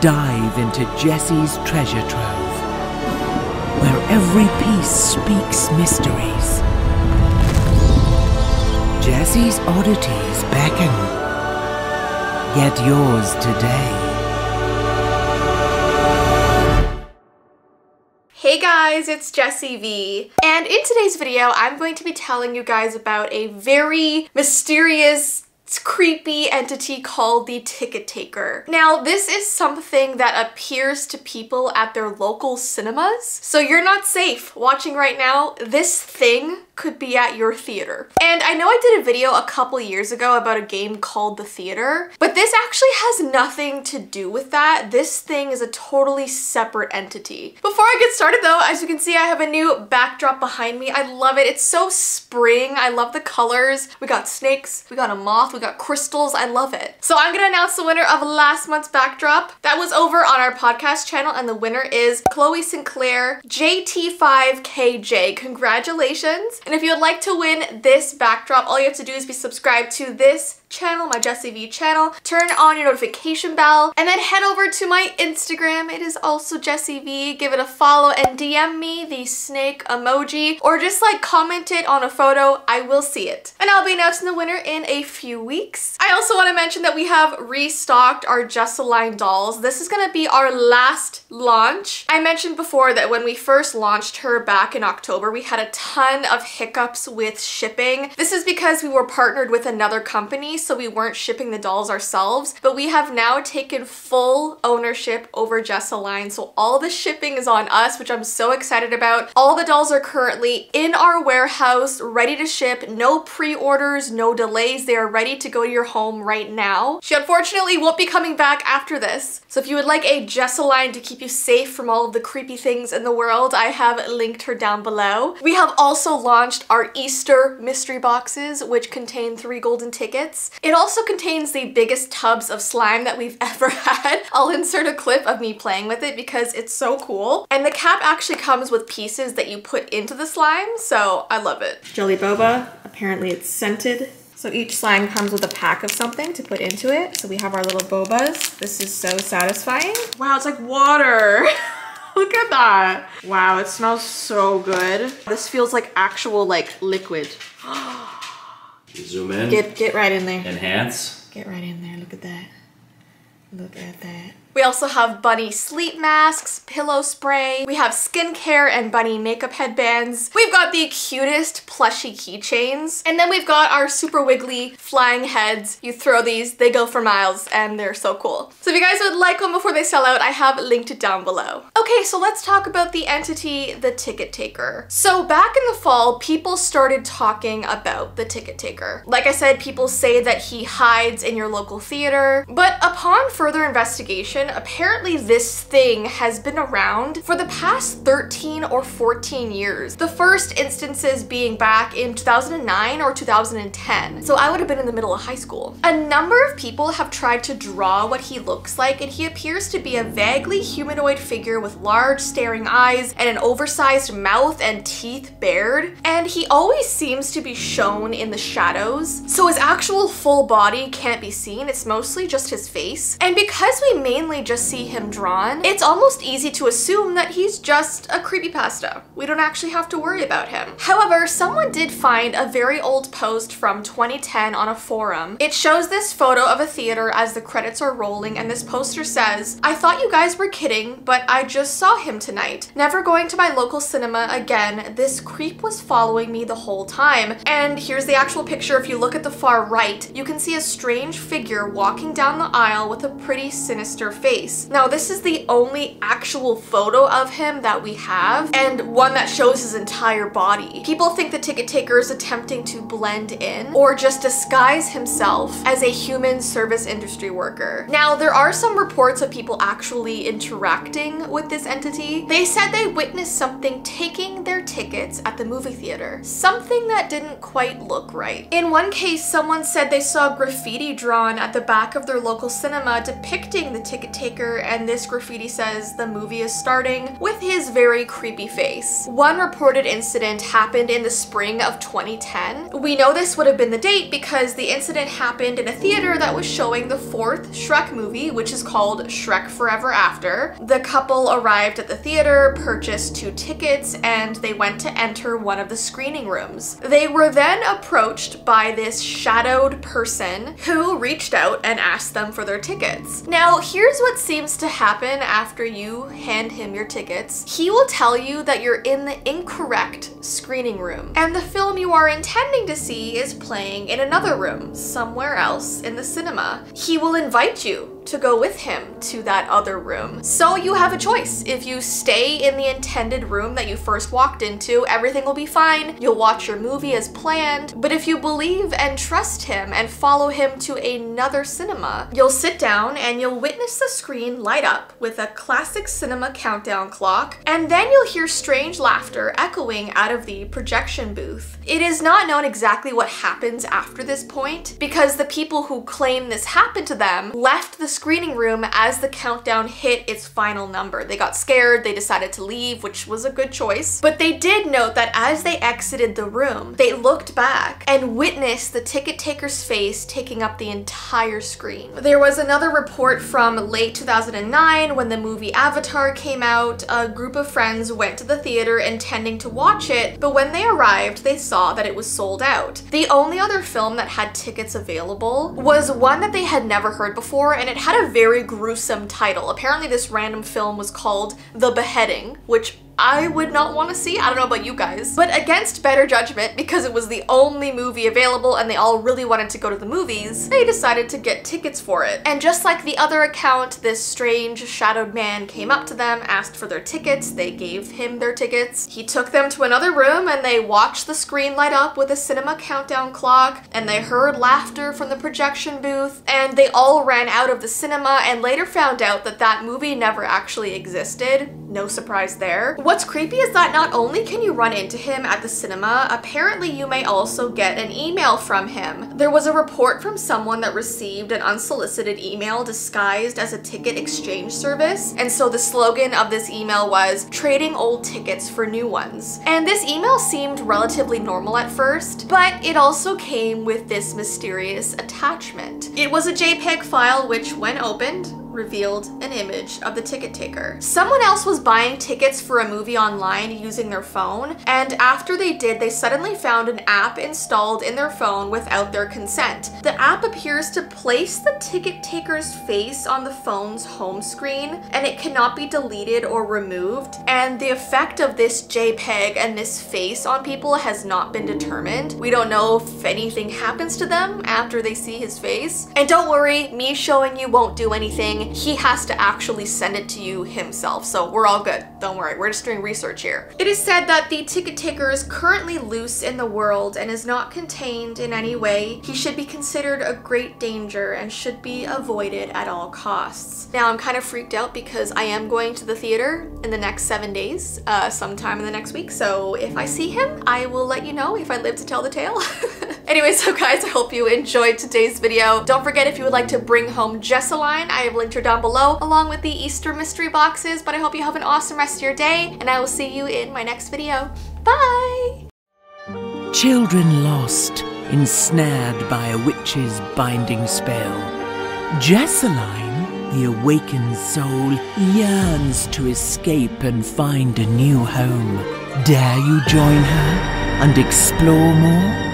dive into Jessii's treasure trove, where every piece speaks mysteries. Jessii's oddities beckon. Get yours today. Hey guys, it's Jessii Vee. And in today's video, I'm going to be telling you guys about a very mysterious creepy entity called the ticket taker. Now, this is something that appears to people at their local cinemas. So you're not safe watching right now. This thing could be at your theater. And I know I did a video a couple years ago about a game called The Theater, but this actually has nothing to do with that. This thing is a totally separate entity. Before I get started though, as you can see, I have a new backdrop behind me. I love it. It's so spring. I love the colors. We got snakes, we got a moth, we got crystals. I love it. So I'm gonna announce the winner of last month's backdrop. That was over on our podcast channel and the winner is Chloe Sinclair JT5KJ. Congratulations. And if you would like to win this backdrop, all you have to do is be subscribed to this channel, my Jessii Vee channel, turn on your notification bell, and then head over to my Instagram. It is also Jessii Vee. Give it a follow and DM me the snake emoji or just like comment it on a photo. I will see it. And I'll be announcing the winner in a few weeks. I also want to mention that we have restocked our Jessiiline dolls. This is going to be our last launch. I mentioned before that when we first launched her back in October, we had a ton of hiccups with shipping. This is because we were partnered with another company so we weren't shipping the dolls ourselves, but we have now taken full ownership over Jessiiline, so all the shipping is on us, which I'm so excited about. All the dolls are currently in our warehouse, ready to ship, no pre-orders, no delays, they are ready to go to your home right now. She unfortunately won't be coming back after this, so if you would like a Jessiiline to keep you safe from all of the creepy things in the world, I have linked her down below. We have also launched our Easter mystery boxes, which contain three golden tickets. It also contains the biggest tubs of slime that we've ever had. I'll insert a clip of me playing with it because it's so cool. And the cap actually comes with pieces that you put into the slime, so I love it. Jelly Boba, apparently it's scented. So each slime comes with a pack of something to put into it. So we have our little bobas. This is so satisfying. Wow, it's like water. Look at that. Wow, it smells so good. This feels like actual like liquid. Oh, Zoom in. Get get right in there. Enhance. Get right in there. Look at that. Look at that. We also have bunny sleep masks, pillow spray, we have skincare and bunny makeup headbands. We've got the cutest plushy keychains. And then we've got our super wiggly flying heads. You throw these, they go for miles, and they're so cool. So if you guys would like one before they sell out, I have linked it down below. Okay, so let's talk about the entity, the ticket taker. So back in the fall, people started talking about the ticket taker. Like I said, people say that he hides in your local theater, but upon further investigation, apparently this thing has been around for the past 13 or 14 years. The first instances being back in 2009 or 2010. So I would have been in the middle of high school. A number of people have tried to draw what he looks like and he appears to be a vaguely humanoid figure with large staring eyes and an oversized mouth and teeth bared. And he always seems to be shown in the shadows. So his actual full body can't be seen. It's mostly just his face. And because we mainly mainly just see him drawn, it's almost easy to assume that he's just a creepypasta. We don't actually have to worry about him. However, someone did find a very old post from 2010 on a forum. It shows this photo of a theater as the credits are rolling and this poster says, I thought you guys were kidding, but I just saw him tonight. Never going to my local cinema again. This creep was following me the whole time. And here's the actual picture. If you look at the far right, you can see a strange figure walking down the aisle with a pretty sinister face. Now this is the only actual photo of him that we have and one that shows his entire body. People think the ticket taker is attempting to blend in or just disguise himself as a human service industry worker. Now there are some reports of people actually interacting with this entity. They said they witnessed something taking their tickets at the movie theater. Something that didn't quite look right. In one case, someone said they saw graffiti drawn at the back of their local cinema depicting the ticket ticket taker, and this graffiti says the movie is starting with his very creepy face. One reported incident happened in the spring of 2010. We know this would have been the date because the incident happened in a theater that was showing the fourth Shrek movie, which is called Shrek Forever After. The couple arrived at the theater, purchased two tickets, and they went to enter one of the screening rooms. They were then approached by this shadowed person who reached out and asked them for their tickets. Now, here's what seems to happen after you hand him your tickets. He will tell you that you're in the incorrect screening room, and the film you are intending to see is playing in another room, somewhere else in the cinema. He will invite you to go with him to that other room. So you have a choice. If you stay in the intended room that you first walked into, everything will be fine. You'll watch your movie as planned. But if you believe and trust him and follow him to another cinema, you'll sit down and you'll witness the screen light up with a classic cinema countdown clock, and then you'll hear strange laughter echoing out of the projection booth. It is not known exactly what happens after this point because the people who claim this happened to them left the screening room as the countdown hit its final number. They got scared, they decided to leave, which was a good choice. But they did note that as they exited the room, they looked back and witnessed the ticket taker's face taking up the entire screen. There was another report from late 2009 when the movie Avatar came out. A group of friends went to the theater intending to watch it, but when they arrived, they saw that it was sold out. The only other film that had tickets available was one that they had never heard before, and it had a very gruesome title. Apparently this random film was called The Beheading, which I would not want to see. I don't know about you guys. But against better judgment, because it was the only movie available and they all really wanted to go to the movies, they decided to get tickets for it. And just like the other account, this strange shadowed man came up to them, asked for their tickets, they gave him their tickets. He took them to another room and they watched the screen light up with a cinema countdown clock and they heard laughter from the projection booth and they all ran out of the cinema and later found out that that movie never actually existed. No surprise there. What's creepy is that not only can you run into him at the cinema, apparently you may also get an email from him. There was a report from someone that received an unsolicited email disguised as a ticket exchange service, and so the slogan of this email was trading old tickets for new ones. And this email seemed relatively normal at first, but it also came with this mysterious attachment. It was a JPEG file which, when opened, revealed an image of the ticket taker. Someone else was buying tickets for a movie online using their phone, and after they did, they suddenly found an app installed in their phone without their consent. The app appears to place the ticket taker's face on the phone's home screen, and it cannot be deleted or removed, and the effect of this JPEG and this face on people has not been determined. We don't know if anything happens to them after they see his face. And don't worry, me showing you won't do anything he has to actually send it to you himself. So we're all good. Don't worry, we're just doing research here. It is said that the ticket taker is currently loose in the world and is not contained in any way. He should be considered a great danger and should be avoided at all costs. Now I'm kind of freaked out because I am going to the theater in the next seven days, uh, sometime in the next week. So if I see him, I will let you know if I live to tell the tale. anyway, so guys, I hope you enjoyed today's video. Don't forget if you would like to bring home Jessiiline, I have linked her down below along with the Easter mystery boxes. But I hope you have an awesome rest of your day and I will see you in my next video. Bye! Children lost, ensnared by a witch's binding spell. Jessiiline, the awakened soul, yearns to escape and find a new home. Dare you join her and explore more?